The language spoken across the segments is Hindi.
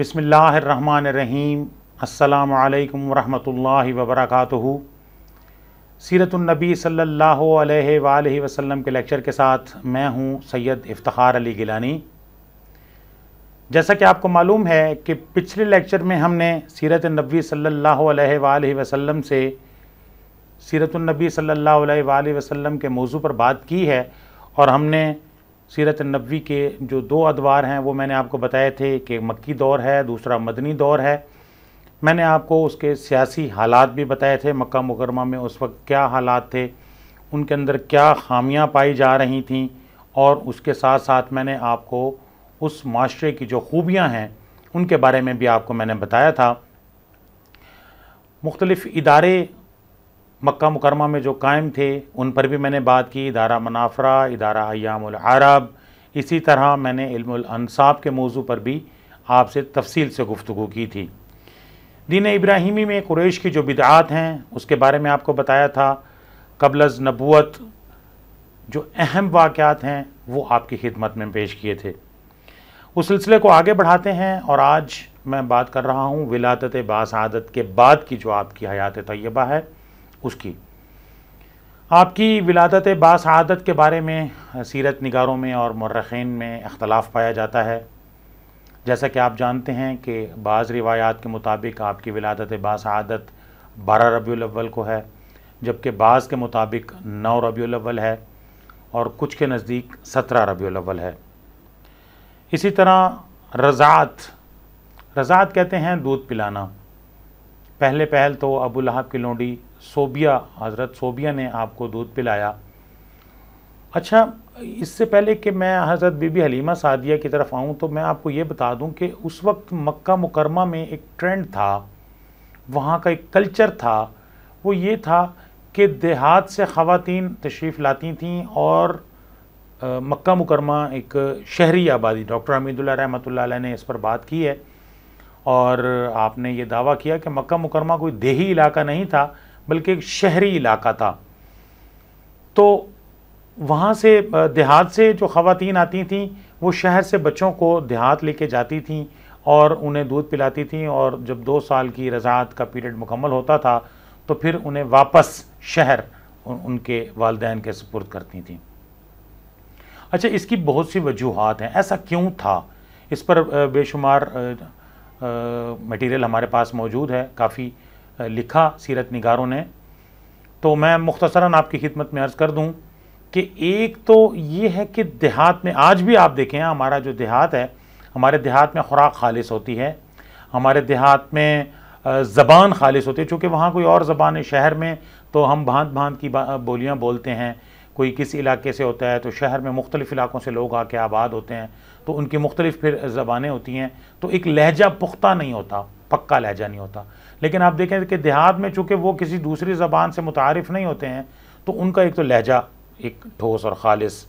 बिसमीम अल्लाम वरहमल वबरक सीरतुलनबी अलैहि वसल्लम के लेक्चर के साथ मैं हूँ सैयद इफ्तार अली गिलानी। जैसा कि आपको मालूम है कि पिछले लेक्चर में हमने सीरत नबी अलैहि वसल्लम से सीरतुलनबी अलैहि वसल्लम के मौजू पर बात की है और हमने सीरत नबी के जो दो अदवार हैं, वो मैंने आपको बताए थे कि मक्की दौर है, दूसरा मदनी दौर है। मैंने आपको उसके सियासी हालात भी बताए थे, मक्का मुकरमा में उस वक्त क्या हालात थे, उनके अंदर क्या खामियाँ पाई जा रही थीं, और उसके साथ साथ मैंने आपको उस माशरे की जो खूबियाँ हैं, उनके बारे में भी आपको मैंने बताया था। मुख्तलिफ़ इदारे मक्का मुकरमा में जो कायम थे, उन पर भी मैंने बात की। इदारा मुनाफरा, इदारा अयामुल अरब। इसी तरह मैंने इल्मसाब के मौजू पर भी आपसे तफसील से गुफ्तु की थी। दीन इब्राहिमी में कुरैश की जो बिदात हैं, उसके बारे में आपको बताया था। कबलज नबूत जो अहम वाक़ात हैं, वो आपकी खिदमत में पेश किए थे। उस सिलसिले को आगे बढ़ाते हैं, और आज मैं बात कर रहा हूँ विलादत बासादत के बाद की जो आपकी हयात तय्यबा है। उसकी आपकी विलादत बासआदत के बारे में, सीरत निगारों में और मर्रखीन में अख्तलाफ पाया जाता है। जैसा कि आप जानते हैं कि बाज़ रिवायात के मुताबिक आपकी विलादत बासआदत बारह रबी अव्वल को है, जबकि बाज़ के मुताबिक नौ रबी अव्वल है और कुछ के नज़दीक सत्रह रबी अव्वल है। इसी तरह रज़ात रज़ात कहते हैं दूध पिलाना। पहले पहल तो अबू लहब की लोंडी सोबिया, हज़रत सोबिया ने आपको दूध पिलाया। अच्छा इससे पहले कि मैं हज़रत बीबी हलीमा सादिया की तरफ़ आऊँ तो मैं आपको ये बता दूँ कि उस वक्त मक्का मुकरमा में एक ट्रेंड था, वहाँ का एक कल्चर था। वो ये था कि देहात से ख़वातीन तशरीफ़ लाती थीं और मक्का मुकरमा एक शहरी आबादी, डॉक्टर हमीदुल्ला रहमत ने इस पर बात की है। और आपने ये दावा किया कि मक्का मुकरमा कोई देही इलाका नहीं था बल्कि एक शहरी इलाका था। तो वहाँ से देहात से जो ख़वातीन आती थीं, वो शहर से बच्चों को देहात लेके जाती थीं और उन्हें दूध पिलाती थीं और जब दो साल की रज़ात का पीरियड मुकम्मल होता था तो फिर उन्हें वापस शहर उनके वालदेन के सपुर्द करती थीं। अच्छा इसकी बहुत सी वजूहत हैं। ऐसा क्यों था? इस पर बेशुमार मटेरियल हमारे पास मौजूद है। काफ़ी लिखा सीरत निगारों ने तो मैं मुख्तसरा आपकी खिदमत में अर्ज़ कर दूँ कि एक तो ये है कि देहात में आज भी आप देखें, हमारा जो देहात है, हमारे देहात में ख़ुराक खालिश होती है, हमारे देहात में ज़बान खालिश होती है, चूँकि वहाँ कोई और ज़बान है शहर में तो हम भांत भांत की बोलियाँ बोलते हैं, कोई किस इलाके से होता है तो शहर में मुख्तलिफ़ इलाकों से लोग आके आबाद होते हैं तो उनकी मुख्तलिफ़ फिर ज़बानें होती हैं तो एक लहजा पुख्ता नहीं होता, पक्का लहजा नहीं होता। लेकिन आप देखें कि देहात में चूँकि वो किसी दूसरी ज़बान से मुतारफ़ नहीं होते हैं तो उनका एक तो लहजा, एक ठोस और ख़ालिस।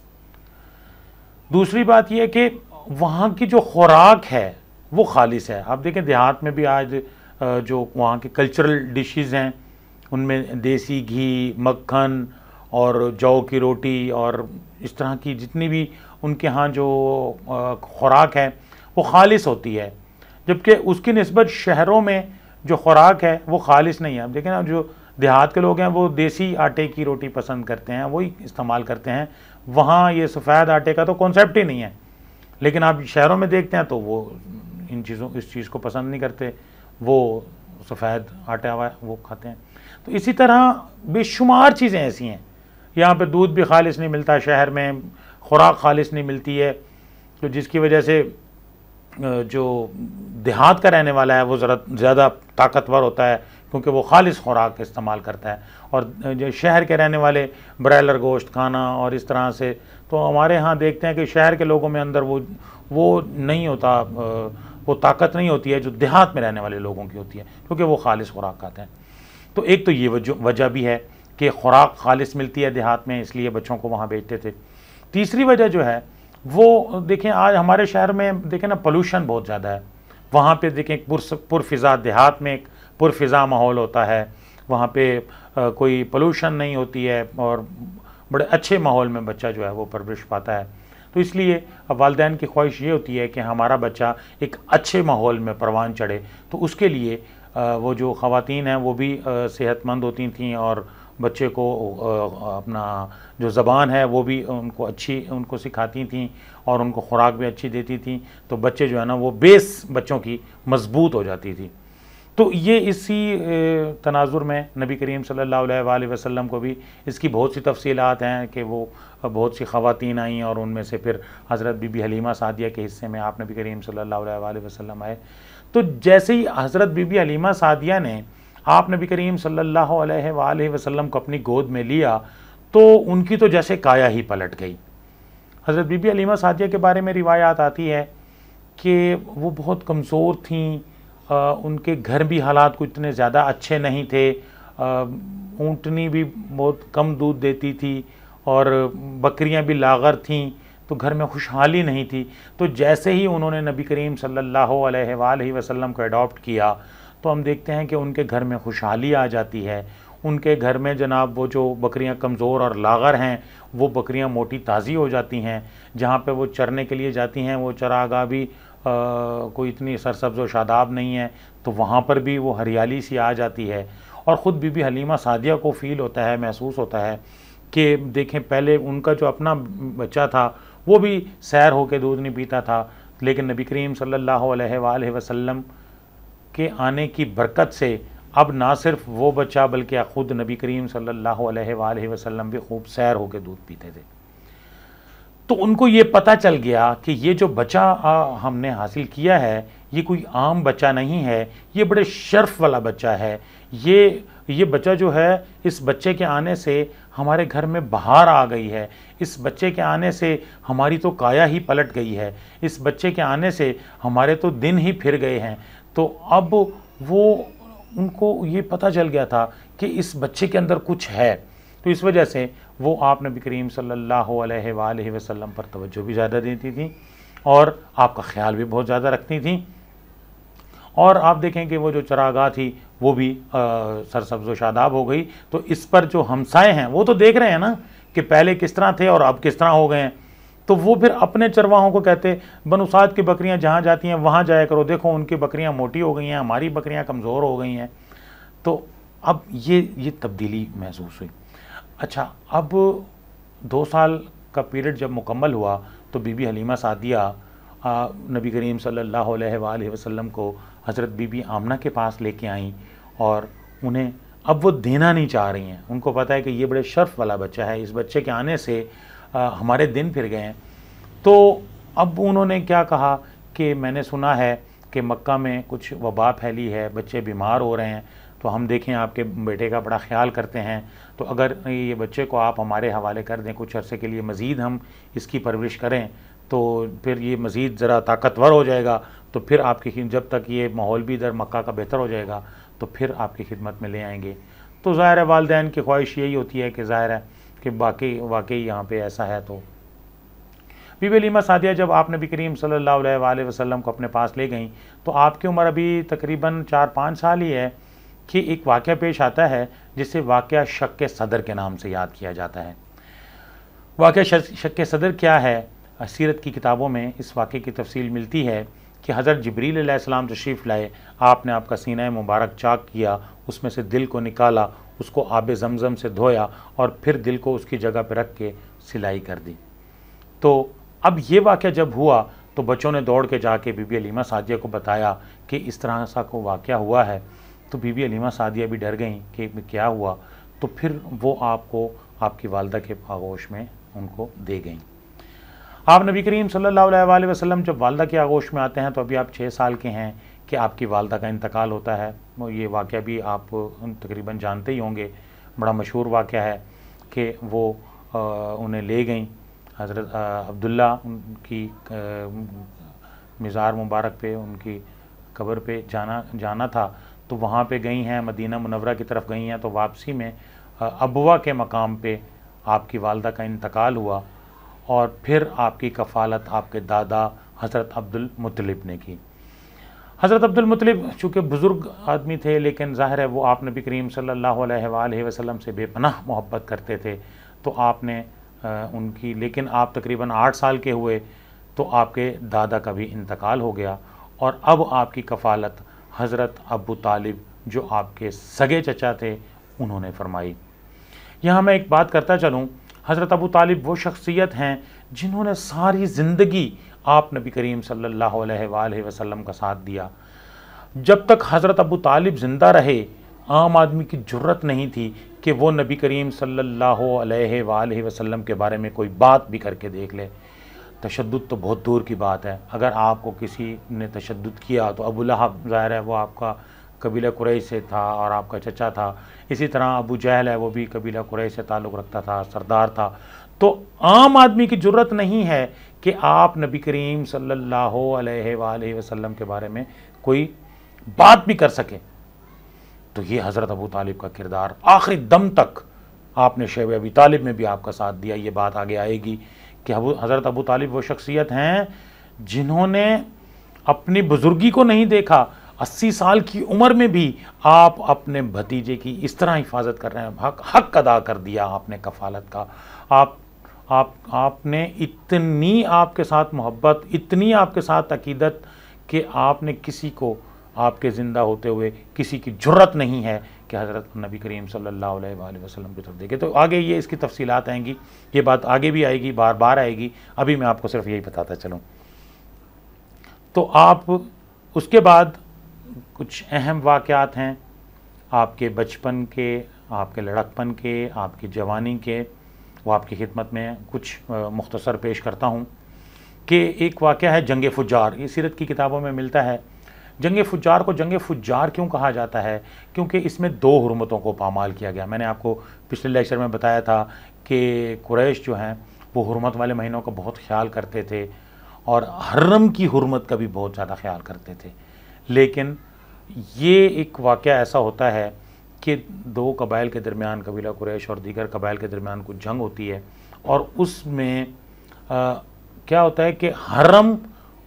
दूसरी बात यह कि वहाँ की जो खुराक है, वो खालिश है। आप देखें देहात में भी आज जो वहाँ के कल्चरल डिशेज़ हैं, उनमें देसी घी, मक्खन और जौ की रोटी और इस तरह की जितनी भी उनके यहाँ जो खुराक है, वो खालिश होती है। जबकि उसकी नस्बत शहरों में जो खुराक है, वो खालिश नहीं है। अब देखें ना, जो देहात के लोग हैं, वो देसी आटे की रोटी पसंद करते हैं, वही इस्तेमाल करते हैं। वहाँ ये सफ़ेद आटे का तो कॉन्सेप्ट ही नहीं है। लेकिन आप शहरों में देखते हैं तो वो इन चीज़ों, इस चीज़ को पसंद नहीं करते। वो सफ़ेद आटा वो खाते हैं। तो इसी तरह बेशुमार चीज़ें ऐसी हैं। यहाँ पे दूध भी खालिश नहीं मिलता शहर में, खुराक खालिश नहीं मिलती है तो जिसकी वजह से जो देहात का रहने वाला है, वो ज़रा ज़्यादा ताकतवर होता है, क्योंकि वो खालिश खुराक इस्तेमाल करता है। और जो शहर के रहने वाले, ब्रायलर गोश्त खाना और इस तरह से तो हमारे यहाँ देखते हैं कि शहर के लोगों में अंदर वो वो नहीं होता वो ताकत नहीं होती है, जो देहात में रहने वाले लोगों की होती है, क्योंकि वो खालिश खुराक खाते हैं। तो एक तो ये वजह भी है कि खुराक खालिश मिलती है देहात में, इसलिए बच्चों को वहाँ भेजते थे। तीसरी वजह जो है वो देखें आज हमारे शहर में देखें ना पोल्यूशन बहुत ज़्यादा है। वहाँ पे देखें पुर पुरफ़िज़ा देहात में एक पुरफ़िज़ा माहौल होता है। वहाँ पे आ, कोई पोल्यूशन नहीं होती है और बड़े अच्छे माहौल में बच्चा जो है वो परवरिश पाता है। तो इसलिए अब वालदेन की ख्वाहिश ये होती है कि हमारा बच्चा एक अच्छे माहौल में परवान चढ़े। तो उसके लिए वो जो ख़वातीन हैं वो भी सेहतमंद होती थी और बच्चे को अपना जो ज़बान है, वो भी उनको अच्छी, उनको सिखाती थी और उनको खुराक भी अच्छी देती थी। तो बच्चे जो है ना, वो बेस बच्चों की मज़बूत हो जाती थी। तो ये इसी तनाजुर में नबी करीम सल्लल्लाहु अलैहि वसल्लम को भी इसकी बहुत सी तफसीलात हैं कि वो बहुत सी ख़वातीन आईं और उनमें से फिर हज़रत बीबी हलीमा सादिया के हिस्से में आप नबी करीम सल्लल्लाहु अलैहि वसल्लम आए। तो जैसे ही हज़रत बीबी हलीमा सादिया ने आप नबी करीम सल्लल्लाहु अलैहि वसल्लम को अपनी गोद में लिया तो उनकी तो जैसे काया ही पलट गई। हज़रत बीबी अलीमा सादिया के बारे में रिवायात आती है कि वो बहुत कमज़ोर थीं उनके घर भी हालात कुछ इतने ज़्यादा अच्छे नहीं थे ऊँटनी भी बहुत कम दूध देती थी और बकरियाँ भी लागर थीं तो घर में खुशहाली नहीं थी। तो जैसे ही उन्होंने नबी करीम सल्लल्लाहु अलैहि वसल्लम को अडॉप्ट किया तो हम देखते हैं कि उनके घर में खुशहाली आ जाती है। उनके घर में जनाब वो जो बकरियाँ कमज़ोर और लागर हैं वो बकरियाँ मोटी ताज़ी हो जाती हैं। जहाँ पे वो चरने के लिए जाती हैं वो चरागाह भी आ, कोई इतनी सरसब्ज व शादाब नहीं है तो वहाँ पर भी वो हरियाली सी आ जाती है। और ख़ुद बीबी हलीमा सादिया को फ़ील होता है महसूस होता है कि देखें पहले उनका जो अपना बच्चा था वो भी सैर होकर दूध नहीं पीता था लेकिन नबी करीम सल्लल्लाहु अलैहि वसल्लम के आने की बरकत से अब ना सिर्फ़ वो बच्चा बल्कि ख़ुद नबी करीम सल्लल्लाहु अलैहि वसल्लम भी खूब सैर होकर दूध पीते थे। तो उनको ये पता चल गया कि ये जो बच्चा हमने हासिल किया है, ये कोई आम बच्चा नहीं है, ये बड़े शर्फ वाला बच्चा है। ये ये बच्चा जो है, इस बच्चे के आने से हमारे घर में बाहर आ गई है। इस बच्चे के आने से हमारी तो काया ही पलट गई है। इस बच्चे के आने से हमारे तो दिन ही फिर गए हैं। तो अब वो, उनको ये पता चल गया था कि इस बच्चे के अंदर कुछ है। तो इस वजह से वो आप नबी करीम सल्लल्लाहु अलैहि वसल्लम पर तवज्जो भी ज़्यादा देती थी और आपका ख्याल भी बहुत ज़्यादा रखती थी। और आप देखें कि वो जो चरागाह थी, वो भी सरसब्ज व शादाब हो गई। तो इस पर जो हमसाए हैं, वो तो देख रहे हैं ना कि पहले किस तरह थे और अब किस तरह हो गए हैं। तो वो फिर अपने चरवाहों को कहते बनुसाद की बकरियाँ जहाँ जाती हैं, वहाँ जाया करो। देखो, उनकी बकरियाँ मोटी हो गई हैं, हमारी बकरियाँ कमज़ोर हो गई हैं। तो अब ये ये तब्दीली महसूस हुई। अच्छा अब दो साल का पीरियड जब मुकम्मल हुआ तो बीबी हलीमा सादिया नबी करीम सल्लल्लाहु अलैहि वसल्लम को हज़रत बीबी आमना के पास लेके आई और उन्हें, अब वो देना नहीं चाह रही हैं। उनको पता है कि ये बड़े शर्फ वाला बच्चा है। इस बच्चे के आने से हमारे दिन फिर गए हैं। तो अब उन्होंने क्या कहा कि मैंने सुना है कि मक्का में कुछ वबा फैली है, बच्चे बीमार हो रहे हैं तो हम देखें आपके बेटे का बड़ा ख्याल करते हैं। तो अगर ये बच्चे को आप हमारे हवाले कर दें, कुछ अरसे के लिए मज़ीद हम इसकी परवरिश करें तो फिर ये मज़ीद ज़रा ताकतवर हो जाएगा तो फिर आपकी जब तक ये माहौल भी इधर मक्का का बेहतर हो जाएगा तो फिर आपकी खिदमत में ले आएँगे। तो ज़ाहिर है, वालदेन की ख्वाहिश यही होती है कि ज़ाहिर है कि बाकी, वाकई यहाँ पे ऐसा है तो। बीबी लीमा सादिया, जब आप नबी करीम सल्लल्लाहु अलैहि वसल्लम को अपने पास ले गई तो आपकी उम्र अभी तकरीबन चार पाँच साल ही है कि एक वाक़ पेश आता है, जिसे वाक़ शक के सदर के नाम से याद किया जाता है। वाक़ शक के सदर क्या है? सीरत की किताबों में इस वाक़े की तफसील मिलती है कि हज़रत जबरील तशरीफ़ लाए, आपने आपका सीना मुबारक चाक किया, उसमें से दिल को निकाला उसको आब जमज़म से धोया और फिर दिल को उसकी जगह पर रख के सिलाई कर दी। तो अब ये वाक़ जब हुआ तो बच्चों ने दौड़ के जाके बीबी अलीमा सादिया को बताया कि इस तरह सा को वाक़ हुआ है। तो बीबी अलीमा सादिया भी डर गई कि क्या हुआ। तो फिर वो आपको, आपकी वालदा के आगोश में उनको दे गई। आप नबी करीम सल्लल्लाहु अलैहि वसल्लम जब वालदा के आगोश में आते हैं तो अभी आप छः साल के हैं। कि आपकी वालदा का इंतकाल होता है। ये वाक़ भी आप तकरीबन जानते ही होंगे। बड़ा मशहूर वाक़ है कि वो आ, उन्हें ले गई। हज़रत अब्दुल्ला उनकी मज़ार मुबारक पे उनकी कब्र पे जाना जाना था। तो वहाँ पे गई हैं मदीना मुनवरा की तरफ़ गई हैं तो वापसी में अबवा के मकाम पे आपकी वालदा का इंतकाल हुआ और फिर आपकी कफ़ालत आपके दादा हज़रत अब्दुल मुतलिब ने की। हज़रत अब्दुल मुतलिब चूँकि बुज़ुर्ग आदमी थे, लेकिन ज़ाहिर है वो आप नबी करीम सल्लल्लाहु अलैहि वसल्लम से बेपनाह मोहब्बत करते थे। तो आपने उनकी, लेकिन आप तकरीबन आठ साल के हुए तो आपके दादा का भी इंतकाल हो गया। और अब आपकी कफ़ालत हज़रत अबू तालिब, जो आपके सगे चचा थे, उन्होंने फरमाई। यहाँ मैं एक बात करता चलूँ। हज़रत अबू तालिब वो शख्सियत हैं जिन्होंने सारी ज़िंदगी आप नबी करीम सल्लल्लाहु अलैहि का साथ दिया। जब तक हज़रत अबू तालिब ज़िंदा रहे, आम आदमी की ज़रूरत नहीं थी कि वो नबी करीम सल्लल्लाहु अलैहि वसल्लम के बारे में कोई बात भी करके देख ले। तशद तो बहुत दूर की बात है। अगर आपको किसी ने तशद किया तो अबू लहब, ज़ाहिर है वो आपका कबीला कुरैश से था और आपका चचा था। इसी तरह अबू जहल है, वो भी कबीला कुरैश से ताल्लुक़ रखता था, सरदार था। तो आम आदमी की ज़रूरत नहीं है कि आप नबी करीम सल्लल्लाहु अलैहि वसल्लम के बारे में कोई बात भी कर सके। तो ये हज़रत अबू तालिब का किरदार आखिरी दम तक आपने शेब अबी तालिब में भी आपका साथ दिया। ये बात आगे आएगी कि हज़रत अबू तालिब वो शख्सियत हैं जिन्होंने अपनी बुज़ुर्गी को नहीं देखा। अस्सी साल की उम्र में भी आप अपने भतीजे की इस तरह हिफाजत कर रहे हैं। हक हक अदा कर दिया आपने कफालत का। आप आप आपने इतनी आपके साथ मोहब्बत, इतनी आपके साथ अकीदत कि आपने किसी को आपके ज़िंदा होते हुए किसी की ज़रूरत नहीं है कि हज़रत नबी करीम सल्लल्लाहु अलैहि वसल्लम की तरफ़ देखे। तो आगे ये इसकी तफसीलात आएँगी, ये बात आगे भी आएगी, बार बार आएगी। अभी मैं आपको सिर्फ़ यही बताता चलूँ। तो आप, उसके बाद कुछ अहम वाक़ात हैं आपके बचपन के, आपके लड़कपन के, आपकी जवानी के। वो आपकी खिदमत में कुछ मुख्तसर पेश करता हूँ कि एक वाक़ है, जंग फुजार ये सीरत की किताबों में मिलता है। जंग फुजार को जंग फुजार क्यों कहा जाता है? क्योंकि इसमें दो हरमतों को पामाल किया गया। मैंने आपको पिछले लेक्चर में बताया था कि कुरैश जो हैं, वो हरमत वाले महीनों का बहुत ख्याल करते थे और हर्रम की हरमत का भी बहुत ज़्यादा ख्याल करते थे। लेकिन ये एक वाक़ ऐसा होता है कि दो कबाइल के दरमियान कबीला कुरैश और दीगर कबाइल के दरमियान कुछ जंग होती है और उसमें क्या होता है कि हरम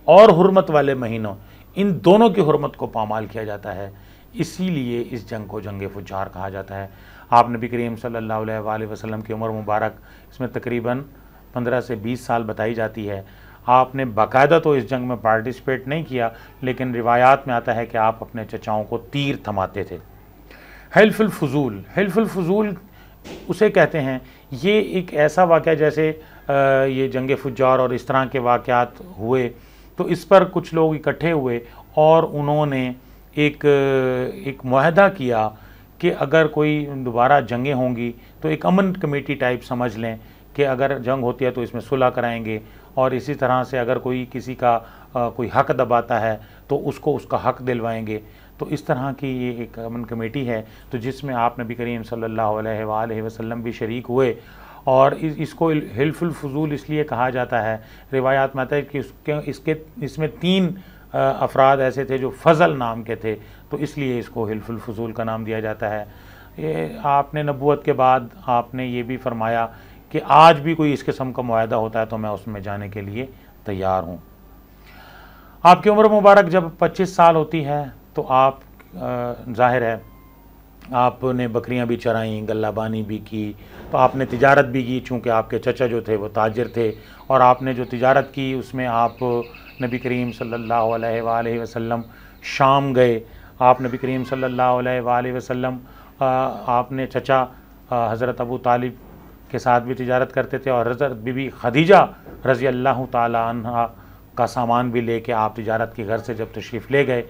और हरमत वाले महीनों, इन दोनों की हरमत को पामाल किया जाता है। इसीलिए इस जंग को जंग फुजार कहा जाता है। आप नबी करीम सल्लल्लाहु अलैहि वसल्लम की उम्र मुबारक, इसमें तकरीबन 15 से 20 साल बताई जाती है। आपने बाकायदा तो इस जंग में पार्टिसिपेट नहीं किया, लेकिन रिवायात में आता है कि आप अपने चचाओं को तीर थमाते थे। हेल्फुल फजूल हेल्फुल फजूल उसे कहते हैं। ये एक ऐसा वाक़ जैसे ये जंग फुजार और इस तरह के वाक़ात हुए तो इस पर कुछ लोग इकट्ठे हुए और उन्होंने एक एक माहदा किया कि अगर कोई दोबारा जंगें होंगी तो एक अमन कमेटी टाइप समझ लें कि अगर जंग होती है तो इसमें सुलह कराएँगे और इसी तरह से अगर कोई किसी का आ, कोई हक दबाता है तो उसको उसका हक दिलवाएँगे। तो इस तरह की ये एक अमन कमेटी है तो जिसमें आप नबी करीम सल्लल्लाहु अलैहि वसल्लम भी शरीक हुए। और इस, इसको हिल्फुल फजूल इसलिए कहा जाता है रिवायात में आता है कि उसके इसके इसमें तीन अफराद ऐसे थे जो फ़ज़ल नाम के थे तो इसलिए इसको हिल्फुल फजूल का नाम दिया जाता है। ये आपने नबूत के बाद आपने ये भी फरमाया कि आज भी कोई इस किस्म का माहा होता है तो मैं उसमें जाने के लिए तैयार हूँ। आपकी उम्र मुबारक जब 25 साल होती है तो आप ज़ाहिर है, आपने बकरियाँ भी चराई, गल्लाबानी भी की तो आपने तिजारत भी की, चूँकि आपके चचा जो थे वो ताजर थे, और आपने जो तिजारत की, उसमें आप नबी करीम सल्लल्लाहु अलैहि वसल्लम शाम गए। आप नबी करीम सल्लल्लाहु अलैहि वसल्लम आपने चचा हज़रत अबू तालिब के साथ भी तिजारत करते थे, और हज़रत बीबी खदीजा रज़ी अल्लाह तहा का सामान भी लेके आप तिजारत के घर से जब तशरीफ़ ले गए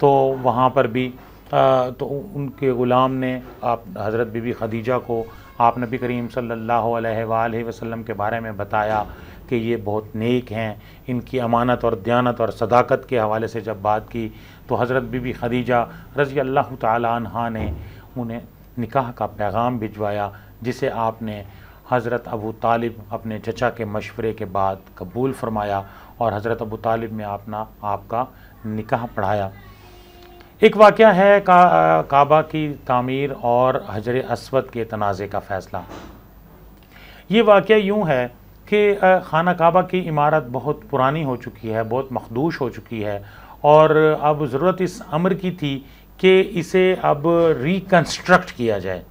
तो वहाँ पर भी आ, तो उनके ग़ुलाम ने आप हज़रत बीबी खदीजा को आप नबी करीम सल्लल्लाहु अलैहि वसल्लम के बारे में बताया कि ये बहुत नेक हैं। इनकी अमानत और दयानत और सदाकत के हवाले से जब बात की तो हज़रत बीबी खदीजा रज़ी अल्लाह तहा ने उन्हें निकाह का पैगाम भिजवाया जिसे आपने हज़रत अबू तालिब अपने चचा के मशवरे के बाद कबूल फरमाया और हज़रत अबू तालिब में अपना आपका निकाह पढ़ाया। एक वाक़ है का, काबा की तामीर और हजर असवद के तनाज़े का फ़ैसला। ये वाक़ यूँ है कि खाना काबा की इमारत बहुत पुरानी हो चुकी है बहुत मखदूश हो चुकी है और अब ज़रूरत इस अमर की थी कि इसे अब रिकन्स्ट्रक्ट किया जाए।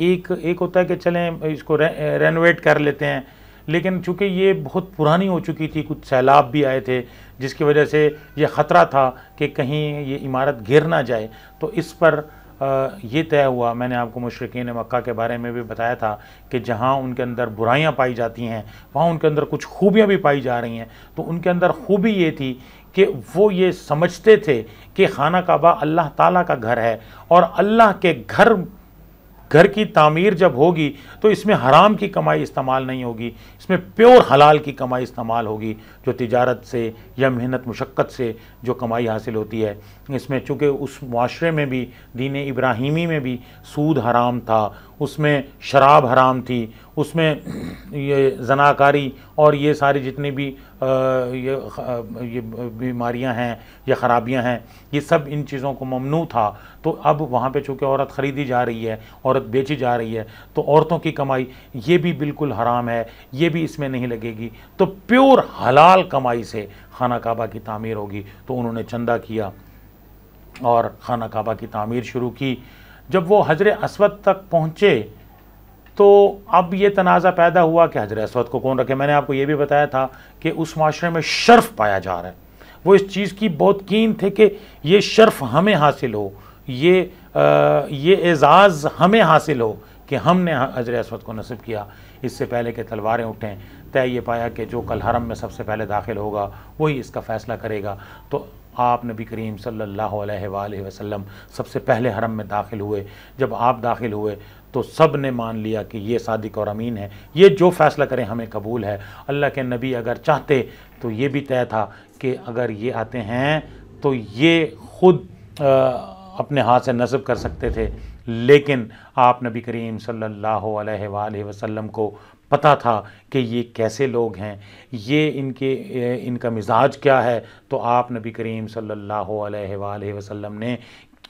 एक एक होता है कि चलें इसको रे, रेनोवेट कर लेते हैं लेकिन चूँकि ये बहुत पुरानी हो चुकी थी कुछ सैलाब भी आए थे जिसकी वजह से ये ख़तरा था कि कहीं ये इमारत गिर ना जाए। तो इस पर ये तय हुआ, मैंने आपको मशरकिन मक्का के बारे में भी बताया था कि जहाँ उनके अंदर बुराइयाँ पाई जाती हैं, वहाँ उनके अंदर कुछ खूबियाँ भी पाई जा रही हैं। तो उनके अंदर खूबी ये थी कि वो ये समझते थे कि खाना काबा अल्लाह ताला का घर है और अल्लाह के घर घर की तामीर जब होगी तो इसमें हराम की कमाई इस्तेमाल नहीं होगी। इसमें प्योर हलाल की कमाई इस्तेमाल होगी, जो तिजारत से या मेहनत मुशक्क़त से जो कमाई हासिल होती है। इसमें चूँकि उस माशरे में भी, दीन इब्राहिमी में भी सूद हराम था। उसमें शराब हराम थी, उसमें ये जनाकारी और ये सारी जितनी भी ये ये बीमारियाँ हैं, या ख़राबियाँ हैं, ये सब इन चीज़ों को ममनू था। तो अब वहाँ पे चूँकि औरत ख़रीदी जा रही है, औरत बेची जा रही है तो औरतों की कमाई ये भी बिल्कुल हराम है, ये भी इसमें नहीं लगेगी। तो प्योर हलाल कमाई से खाना काबा की तामीर होगी। तो उन्होंने चंदा किया और खाना काबा की तामीर शुरू की। जब वो हजर असवद तक पहुँचे तो अब ये तनाज़ा पैदा हुआ कि हजर असवद को कौन रखे? मैंने आपको ये भी बताया था कि उस माशरे में शर्फ पाया जा रहा है। वो इस चीज़ की बहुत कीन थे कि ये शर्फ हमें हासिल हो ये आ, ये एज़ाज़ हमें हासिल हो कि हमने हजर असवद को नसीब किया। इससे पहले कि तलवारें उठें तय ये पाया कि जो कल हरम में सबसे पहले दाखिल होगा वही इसका फ़ैसला करेगा। तो आप नबी करीम सल्लल्लाहु अलैहि वसल्लम सबसे पहले हरम में दाखिल हुए जब आप दाखिल हुए तो सबने मान लिया कि ये सादिक और अमीन है। ये जो फ़ैसला करें हमें कबूल है। अल्लाह के नबी अगर चाहते तो ये भी तय था कि अगर ये आते हैं तो ये ख़ुद आ, अपने हाथ से नस्ब कर सकते थे। लेकिन आप नबी करीम सल्लल्लाहु अलैहि वसल्लम को पता था कि ये कैसे लोग हैं, ये इनके इनका मिजाज क्या है। तो आप नबी करीम सल्लल्लाहु अलैहि वसल्लम ने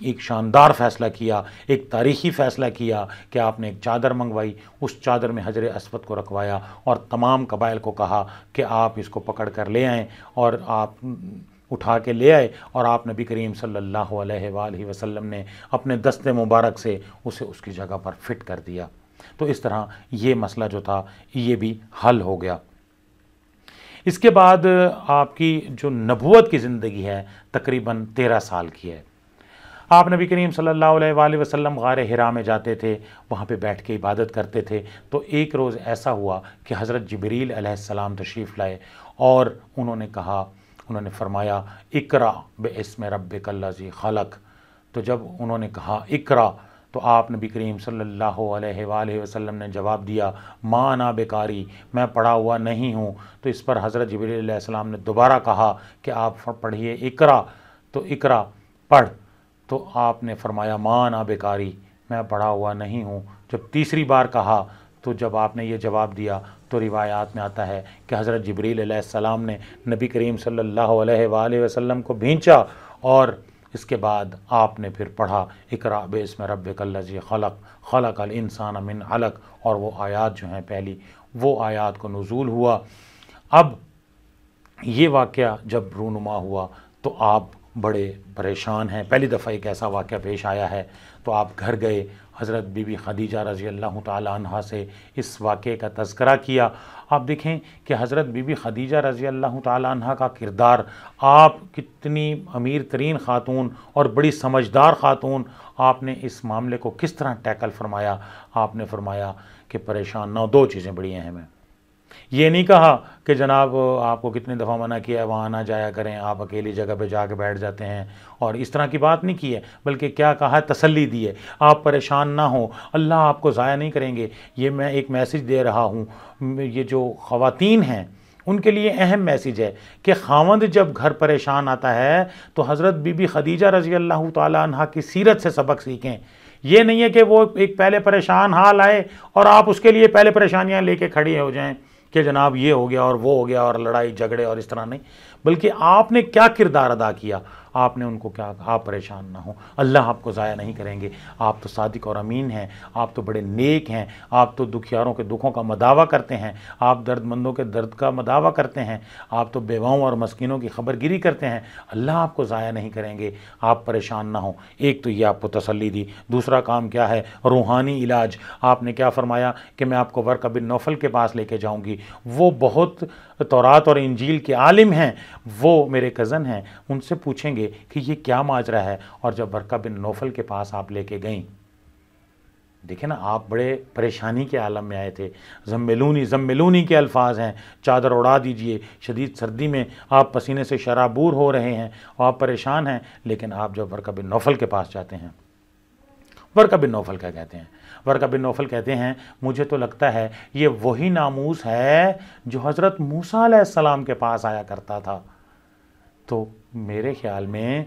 एक शानदार फ़ैसला किया, एक तारीख़ी फ़ैसला किया कि आपने एक चादर मंगवाई, उस चादर में हजर असवद को रखवाया और तमाम कबाइल को कहा कि आप इसको पकड़ कर ले आएँ और आप उठा के ले आए और आप नबी करीम सल्लल्लाहु अलैहि वसल्लम ने अपने दस्ते मुबारक से उसे उसकी जगह पर फिट कर दिया। तो इस तरह ये मसला जो था, ये भी हल हो गया। इसके बाद आपकी जो नबूत की ज़िंदगी है, तकरीबन तेरह साल की है। आप नबी करीम सल्लल्लाहु अलैहि वसल्लम गार हिरा में जाते थे, वहाँ पे बैठ के इबादत करते थे। तो एक रोज़ ऐसा हुआ कि हज़रत जबरील अलैहिस्सलाम तशरीफ़ लाए और उन्होंने कहा, उन्होंने फरमाया, इकरा बे इसम रब कल्लाजी खलक। तो जब उन्होंने कहा, इकरा तो आप नबी करीम सल्लल्लाहु अलैहि वसल्लम ने जवाब दिया, माँ ना बेकारी, मैं पढ़ा हुआ नहीं हूँ। तो इस पर हज़रत जबरीसम ने दोबारा कहा कि आप पढ़िए इकरा। तो इकरा, पढ़। तो आपने फरमाया, माँ ना बेकारी, मैं पढ़ा हुआ नहीं हूँ। जब तीसरी बार कहा तो जब आपने ये जवाब दिया तो रिवायात में आता है कि हज़रत जबरील सलाम ने नबी करीम सल्लल्लाहु अलैहि वसल्लम को भींचा और इसके बाद आपने फिर पढ़ा, इकरा बेस में रब कल्लजी खलक खलक अल इंसान अमिन अलक और वो आयात जो हैं पहली, वो आयात को नज़ूल हुआ। अब ये वाक़ जब रूनुमा हुआ तो आप बड़े परेशान हैं। पहली दफ़ा एक ऐसा वाक़ पेश आया है तो आप घर गए हज़रत बीबी खदीजा रज़ी अल्लाह तहा से इस वाक़े का तस्करा किया। आप देखें कि हज़रत बीबी खदीजा रज़ी अल्लाह तहा का किरदार, आप कितनी अमीर तरीन ख़ातून और बड़ी समझदार ख़ातून आपने इस मामले को किस तरह टैकल फरमाया? आपने फरमाया कि परेशान, ना दो चीज़ें बड़ी अहम हैं। ये नहीं कहा कि जनाब, आपको कितनी दफ़ा मना किया है, वहाँ ना जाया करें, आप अकेली जगह पे जाके बैठ जाते हैं। और इस तरह की बात नहीं की है, बल्कि क्या कहा है? तसल्ली दी है। आप परेशान ना हो। अल्लाह आपको ज़ाया नहीं करेंगे। ये मैं एक मैसेज दे रहा हूँ। ये जो ख़वातीन हैं, उनके लिए अहम मैसेज है कि खावंद जब घर परेशान आता है तो हज़रत बीबी खदीजा रज़ी अल्लाह तह की सीरत से सबक सीखें। ये नहीं है कि वो एक पहले परेशान हाल आए और आप उसके लिए पहले परेशानियाँ लेके खड़ी हो जाएँ। कि जनाब ये हो गया और वो हो गया और लड़ाई झगड़े और इस तरह नहीं। बल्कि आपने क्या किरदार अदा किया? आपने उनको क्या कहा? आप परेशान ना हो। अल्लाह आपको ज़ाया नहीं करेंगे। आप तो सादिक और अमीन हैं। आप तो बड़े नेक हैं। आप तो दुखियारों के दुखों का मदावा करते हैं। आप दर्दमंदों के दर्द का मदावा करते हैं। आप तो बेवाओं और मस्किनों की खबरगिरी करते हैं। अल्लाह आपको ज़ाया नहीं करेंगे। आप परेशान ना हो। एक तो ये आपको तसली दी। दूसरा काम क्या है? रूहानी इलाज। आपने क्या फरमाया कि मैं आपको वर्क बिन नौफल के पास लेके जाऊँगी। वो बहुत तौरात और इंजील के आलिम हैं, वो मेरे कज़न हैं। उनसे पूछेंगे कि ये क्या माजरा है? और जब वर्का बिन नौफल के पास आप लेके गई, देखे ना, आप बड़े परेशानी के आलम में आए थे। जम्मिलूनी जम्मिलूनी के अल्फाज हैं। चादर उड़ा दीजिए, शदीद सर्दी में आप पसीने से शराबूर हो रहे हैं और आप परेशान हैं। लेकिन आप जब वर्का बिन नौफल के पास जाते हैं वर्का बिन नौफल क्या कहते हैं? वर्का बिन नौफल कहते हैं, मुझे तो लगता है ये वही नामूस है जो हज़रत मूसा के पास आया करता था। तो मेरे ख्याल में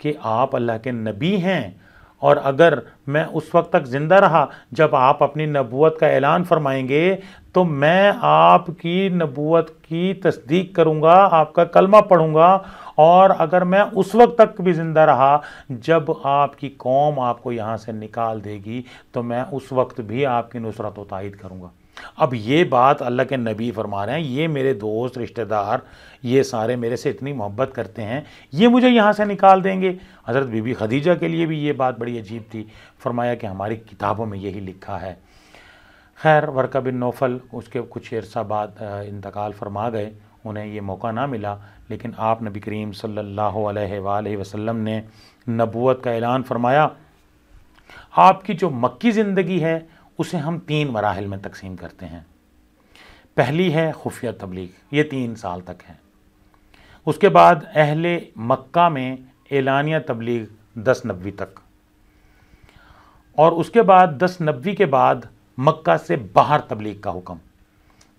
कि आप अल्लाह के नबी हैं और अगर मैं उस वक्त तक ज़िंदा रहा, जब आप अपनी नबूत का ऐलान फरमाएँगे तो मैं आपकी नबूत की तस्दीक करूँगा, आपका कलमा पढ़ूँगा और अगर मैं उस वक्त तक भी ज़िंदा रहा, जब आपकी कौम आपको यहाँ से निकाल देगी तो मैं उस वक्त भी आपकी नुसरत व तायद करूँगा। अब ये बात अल्लाह के नबी फरमा रहे हैं, ये मेरे दोस्त, रिश्तेदार, ये सारे मेरे से इतनी मोहब्बत करते हैं, ये मुझे यहाँ से निकाल देंगे। हज़रत बीबी खदीजा के लिए भी ये बात बड़ी अजीब थी। फरमाया कि हमारी किताबों में यही लिखा है। खैर, वर्का बिन नौफल, उसके कुछ अरसा बाद इंतकाल फरमा गए। उन्हें ये मौका ना मिला। लेकिन आप नबी करीम सल्लल्लाहु अलैहि वसल्लम ने नबूत का ऐलान फरमाया, आपकी जो मक्की ज़िंदगी है, उसे हम तीन मराहल में तकसीम करते हैं। पहली है खुफिया तबलीग, ये तीन साल तक है। उसके बाद अहले मक्का में एलानिया तबलीग दस नबी तक। और उसके बाद दस नबी के बाद मक्का से बाहर तबलीग का हुक्म।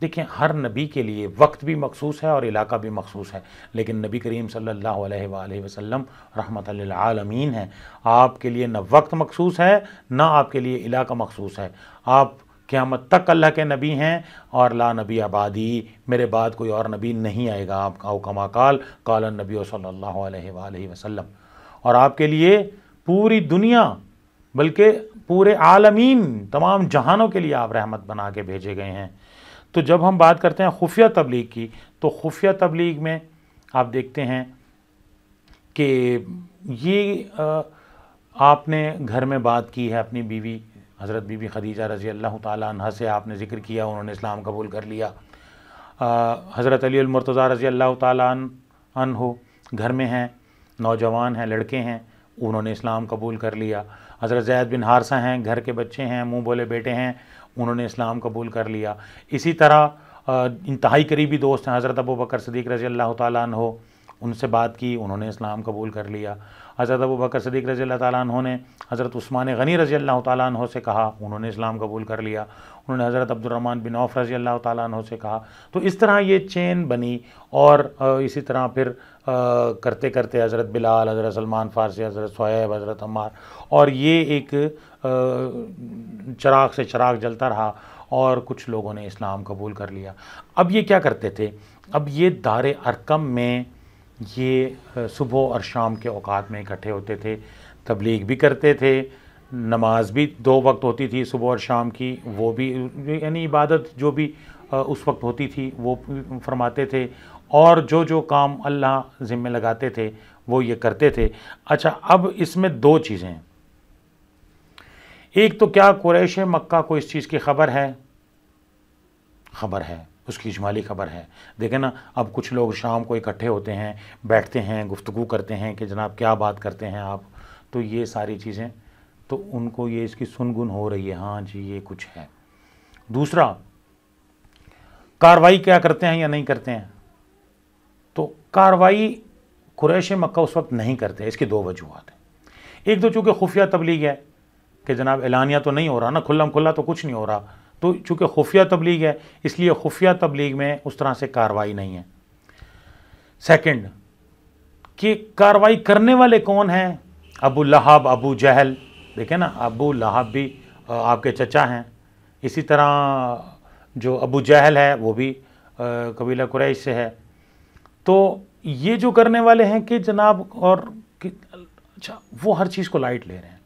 देखिए हर नबी के लिए वक्त भी मखसूस है और इलाका भी मखसूस है। लेकिन नबी करीम सल्लल्लाहु अलैहि वसल्लम रहमत आलमीन है। आपके लिए न वक्त मखसूस है, न आपके लिए इलाका मखसूस है। आप क़्यामत तक अल्लाह के नबी हैं और ला नबी आबादी मेरे बाद कोई और नबी नहीं आएगा आपका कमा काल नबी अलैहि वसल्लम। और आपके लिए पूरी दुनिया, बल्कि पूरे आलमीन, तमाम जहानों के लिए आप रहमत बना के भेजे गए हैं। तो जब हम बात करते हैं खुफिया तबलीग की तो खुफिया तबलीग में आप देखते हैं कि ये आपने घर में बात की है, अपनी बीवी, हज़रत बीबी खदीजा रज़ी अल्लाह तह से आपने ज़िक्र किया, उन्होंने इस्लाम कबूल कर लिया। हज़रत अलीमरतज़ा रज़ी अल्लाह तन हो घर में हैं, नौजवान हैं, लड़के हैं, उन्होंने इस्लाम कबूल कर लिया। हज़रत जैद बिन हारसा हैं, घर के बच्चे हैं, मुँह बोले बेटे हैं उन्होंने इस्लाम कबूल कर लिया। इसी तरह इंतहाई करीबी दोस्त हैं, हज़रत अबू बकर सदीक रज़ी अल्लाह तहो उनसे बात की, उन्होंने इस्लाम कबूल कर लिया। हज़रत अबू बकर सदीक रज़ी अल्लाह तहों ने हज़रत उस्मान गनी रज़ी अल्लाह तहों से कहा, उन्होंने इस्लाम कबूल कर लिया। उन्होंने हज़रत अब्दुलरमान बिन औफ रज़ी अल्लाह तहों से कहा। तो इस तरह ये चेन बनी और इसी तरह फिर करते करते हज़रत बिलाल, हज़रत सलमान फ़ारसी, हज़रत सोएब हज़रत अम्मार और ये एक चराग से चराग जलता रहा और कुछ लोगों ने इस्लाम कबूल कर लिया। अब ये क्या करते थे? अब ये दार अरकम में ये सुबह और शाम के अवकात में इकट्ठे होते थे, तबलीग भी करते थे, नमाज़ भी दो वक्त होती थी सुबह और शाम की, वो भी, यानी इबादत जो भी उस वक्त होती थी, वो फरमाते थे। और जो जो काम अल्लाह ज़िम्मे लगाते थे, वो ये करते थे। अच्छा अब इसमें दो चीज़ें। एक तो क्या कुरैश मक्का को इस चीज़ की खबर है? खबर है। उसकी इजमाली खबर है। देखें ना, अब कुछ लोग शाम को इकट्ठे होते हैं, बैठते हैं गुफ्तु करते हैं कि जनाब क्या बात करते हैं आप? तो ये सारी चीज़ें तो उनको ये इसकी सुनगुन हो रही है। हाँ जी, ये कुछ है। दूसरा, कार्रवाई क्या करते हैं या नहीं करते हैं? तो कार्रवाई कुरैश मक्का उस वक्त नहीं करते, इसकी दो वजूहत हैं। एक तो चूँकि खुफिया तबलीग है कि जनाब एलानिया तो नहीं हो रहा ना, खुल्लम खुल्ला तो कुछ नहीं हो रहा। तो चूँकि खुफिया तबलीग है, इसलिए खुफिया तबलीग में उस तरह से कार्रवाई नहीं है। सेकंड कि कार्रवाई करने वाले कौन हैं? अबू लहाब, अबू जहल। देखे ना, अबू लहाब भी आपके चचा हैं। इसी तरह जो अबू जहल है, वो भी कबीला कुरैश से है। तो ये जो करने वाले हैं कि जनाब और कि अच्छा वो हर चीज़ को लाइट ले रहे हैं।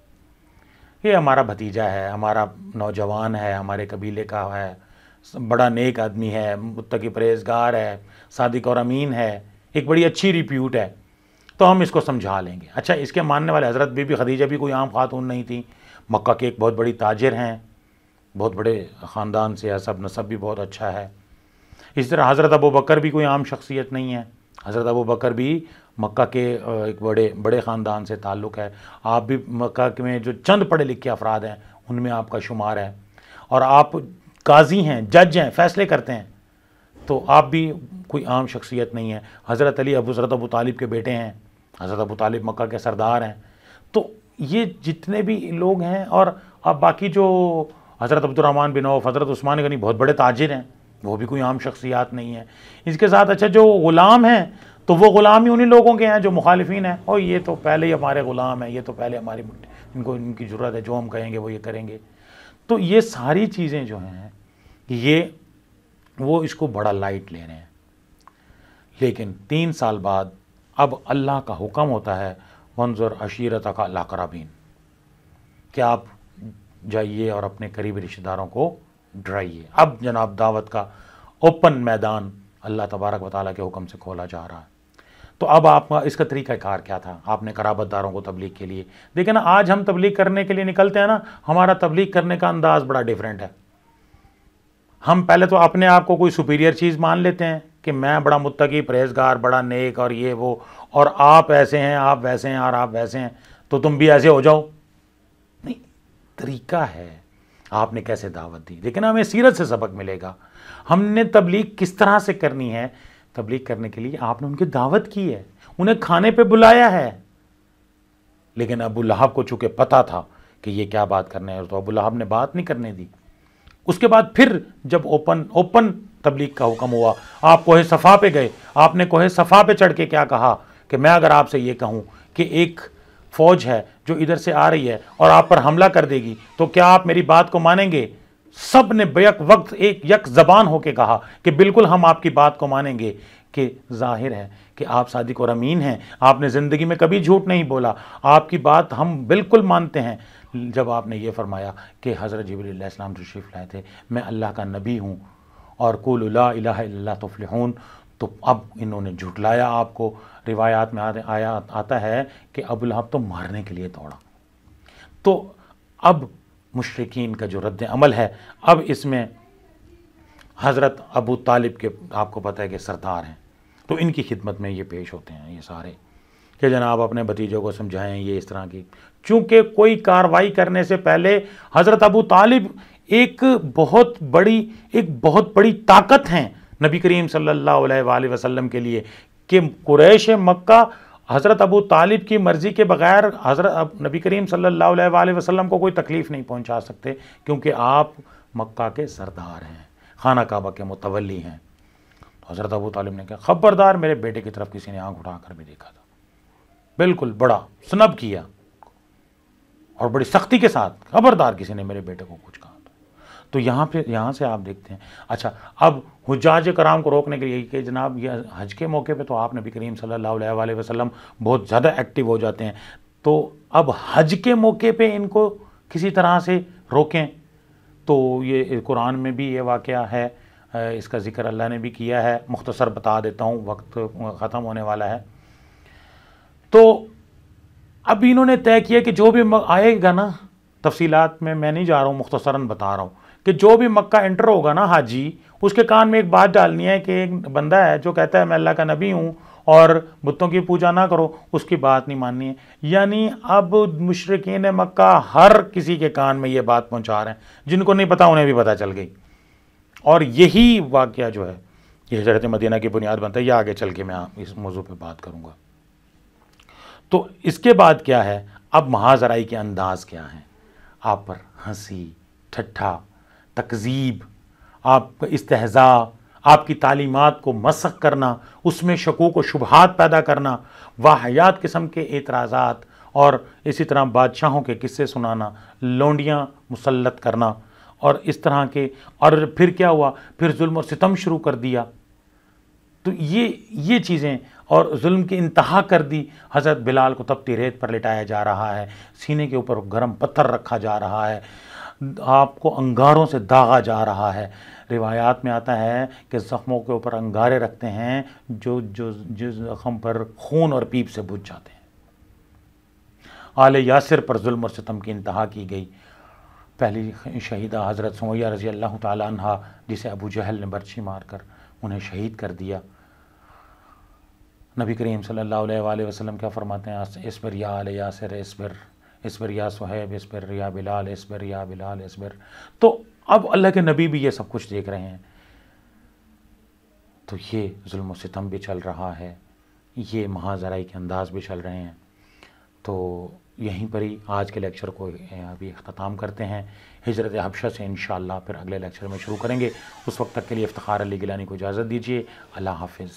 ये हमारा भतीजा है, हमारा नौजवान है, हमारे कबीले का है, बड़ा नेक आदमी है, मुत्तकी परहेजगार है, सादिक और अमीन है, एक बड़ी अच्छी रिप्यूट है। तो हम इसको समझा लेंगे। अच्छा इसके मानने वाले हज़रत बीबी खदीजा भी कोई आम खातून नहीं थी। मक्का के एक बहुत बड़ी ताजिर हैं, बहुत बड़े ख़ानदान से सब नसब भी बहुत अच्छा है। इस तरह हज़रत अबू बकर भी कोई आम शख्सियत नहीं है। हज़रत अबू बकर भी मक्का के एक बड़े बड़े ख़ानदान से ताल्लुक़ है। आप भी मक्का में जो चंद पढ़े लिखे अफराद हैं, उनमें आपका शुमार है। और आप काजी हैं, जज हैं, फ़ैसले करते हैं तो आप भी कोई आम शख्सियत नहीं है। हज़रत अली अबू, हज़रत अबू तालिब के बेटे हैं, हज़रत अबू तालिब मक्का के सरदार हैं। तो ये जितने भी लोग हैं, और अब बाकी जो हज़रत अब्दुलरहमान बिन औफ, हज़रत उस्मान गनी बहुत बड़े ताजिर हैं वो भी कोई आम शख्सियात नहीं है। इसके साथ अच्छा जो ग़ुलाम हैं तो वो ग़ुलाम ही उन्हीं लोगों के हैं जो मुखालफी हैं। और ये तो पहले ही हमारे ग़ुलाम हैं, ये तो पहले हमारी इनको, इनकी ज़रूरत है, जो हम कहेंगे वो ये करेंगे। तो ये सारी चीज़ें जो हैं, ये, वो इसको बड़ा लाइट ले रहे हैं। लेकिन तीन साल बाद अब अल्लाह का हुक्म होता है मंजर अशीरत का लाकराबीन। क्या आप जाइए और अपने करीबी रिश्तेदारों को डराइए। अब जनाब दावत का ओपन मैदान अल्लाह तबारक वाली के हुक्म से खोला जा रहा है। तो अब आपका इसका तरीका कार क्या था? आपने कराबतदारों को तबलीग के लिए। देखिए ना, आज हम तबलीग करने के लिए निकलते हैं ना, हमारा तबलीग करने का अंदाज़ बड़ा डिफरेंट है। हम पहले तो अपने आप को कोई सुपीरियर चीज़ मान लेते हैं कि मैं बड़ा मुत्तकी परहेजगार, बड़ा नेक और ये वो, और आप ऐसे हैं, आप वैसे हैं और आप वैसे हैं तो तुम भी ऐसे हो जाओ। नहीं, तरीका है। आपने कैसे दावत दी? लेकिन हमें सीरत से सबक मिलेगा। हमने तबलीग किस तरह से करनी है? तबलीग करने के लिए आपने उनकी दावत की है। उन्हें खाने पे बुलाया है। लेकिन अबू लहब को चूँकि पता था कि ये क्या बात करने है तो अबू लहब ने बात नहीं करने दी। उसके बाद फिर जब ओपन ओपन तबलीग का हुक्म हुआ, आप कोहे सफ़ा पे गए। आपने कोहे सफ़ा पे चढ़ के क्या कहा कि मैं अगर आपसे ये कहूँ कि एक फ़ौज है जो इधर से आ रही है और आप पर हमला कर देगी। तो क्या आप मेरी बात को मानेंगे? सबने बेक वक्त एक यक ज़बान होकर कहा कि बिल्कुल हम आपकी बात को मानेंगे कि ज़ाहिर है कि आप सादिक और अमीन हैं। आपने ज़िंदगी में कभी झूठ नहीं बोला। आपकी बात हम बिल्कुल मानते हैं। जब आपने ये फरमाया कि हज़रत जबीलाम तशरीफ़ लाए थे, मैं अल्लाह का नबी हूँ और कुल ला तो अब इन्होंने झुटलाया आपको, रिवायात में आया आता है कि अबू लहब तो मारने के लिए दौड़ा। तो अब मुशरकिन का जो रद्द अमल है, अब इसमें हज़रत अबू तालिब के, आपको पता है कि सरदार हैं। तो इनकी खिदमत में ये पेश होते हैं, ये सारे। कि जनाब अपने भतीजों को समझाएँ, ये इस तरह की। चूँकि कोई कार्रवाई करने से पहले हज़रत अबू तालिब एक बहुत बड़ी, एक बहुत बड़ी ताकत हैं। नबी करीम सल्लल्लाहु अलैहि वसल्लम के लिए कि कुरैश मक्का हज़रत अबू तालिब की मर्ज़ी के बगैर हज़रत नबी करीम सल्लल्लाहु अलैहि वसल्लम को कोई तकलीफ़ नहीं पहुँचा सकते, क्योंकि आप मक्का के सरदार हैं, खाना काबा के मुतवली हैं। तो हज़रत अबू तालिब ने कहा, ख़बरदार, मेरे बेटे की तरफ़ किसी ने आँख उठा कर भी देखा था। बिल्कुल बड़ा स्नब किया और बड़ी सख्ती के साथ खबरदार किसी ने मेरे बेटे को कुछ कहा। तो यहाँ पे, यहाँ से आप देखते हैं। अच्छा अब हजाज कराम को रोकने के लिए कि जनाब ये हज के मौके पे तो आप नबी करीम सल्लल्लाहु अलैहि वसल्लम बहुत ज़्यादा एक्टिव हो जाते हैं। तो अब हज के मौके पे इनको किसी तरह से रोकें। तो ये कुरान में भी ये वाक़ है इसका ज़िक्र अल्लाह ने भी किया है। मुख्तसर बता देता हूँ, वक्त ख़त्म होने वाला है। तो अब इन्होंने तय किया कि जो भी आएगा ना, तफसीलात में मैं नहीं जा रहा हूँ मुख्तसरा बता रहा हूँ। कि जो भी मक्का एंटर होगा ना हाजी, उसके कान में एक बात डालनी है कि एक बंदा है जो कहता है, मैं अल्लाह का नबी हूँ और बुतों की पूजा ना करो, उसकी बात नहीं माननी है। यानी अब मुशरकिन मक्का हर किसी के कान में ये बात पहुँचा रहे हैं। जिनको नहीं पता, उन्हें भी पता चल गई। और यही वाक़ जो है, ये हज़रत मदीना की बुनियाद बनता है। यह आगे चल के मैं इस मौजू पर बात करूँगा। तो इसके बाद क्या है? अब महाजराई के अंदाज क्या हैं? आप पर हँसी, ठट्ठा तकजीब आप इस्तेजा आपकी तालीमत को मसक करना, उसमें शकूक को शुबहात पैदा करना, वाहयात किस्म के एतराज़ात और इसी तरह बादशाहों के किस्से सुनाना, लोंडियाँ मुसलत करना और इस तरह के और फिर क्या हुआ? फिर जुल्म और सितम शुरू कर दिया। तो ये ये चीज़ें और जुल्म की इंतहा कर दी। हज़रत बिलाल को तपती रेत पर लिटाया जा रहा है, सीने के ऊपर गर्म पत्थर रखा जा रहा है। आपको अंगारों से दागा जा रहा है। रिवायात में आता है कि ज़ख्मों के ऊपर अंगारे रखते हैं, जो जो, जिस ज़ख्म पर खून और पीप से बुझ जाते हैं। आल यासिर पर जुल्म और सितम की इंतहा की गई। पहली शहीदा हज़रत सुमैया रज़ी अल्लाह तहा जिसे अबू जहल ने बर्छी मारकर उन्हें शहीद कर दिया। नबी करीम सल्लल्लाहु अलैहि वसल्लम क्या फरमाते हैं? इसबर या आल यासिर, इसबर। इसबर या सुहैब इसबर या बिलाल इसबर या बिलाल इसबर तो अब अल्लाह के नबी भी ये सब कुछ देख रहे हैं। तो ये जुल्म सितम भी चल रहा है, ये महाजराई के अंदाज भी चल रहे हैं। तो यहीं पर ही आज के लेक्चर को अभी अख्ताम करते हैं। हिजरत हबशा से इन फिर अगले लेक्चर में शुरू करेंगे। उस वक्त तक के लिए इफ्तार अली गिलानी को इजाज़त दीजिए। अल्लाह हाफिज़।